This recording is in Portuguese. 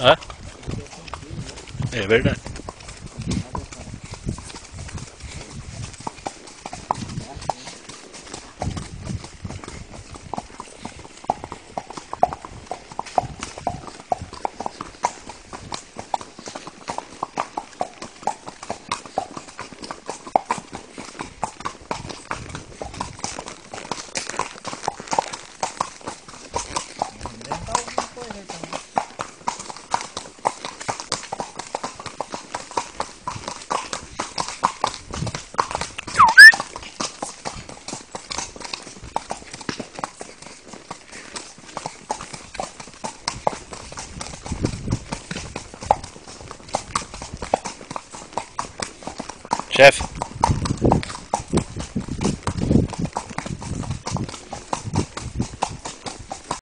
Hã? É verdade. Jeff.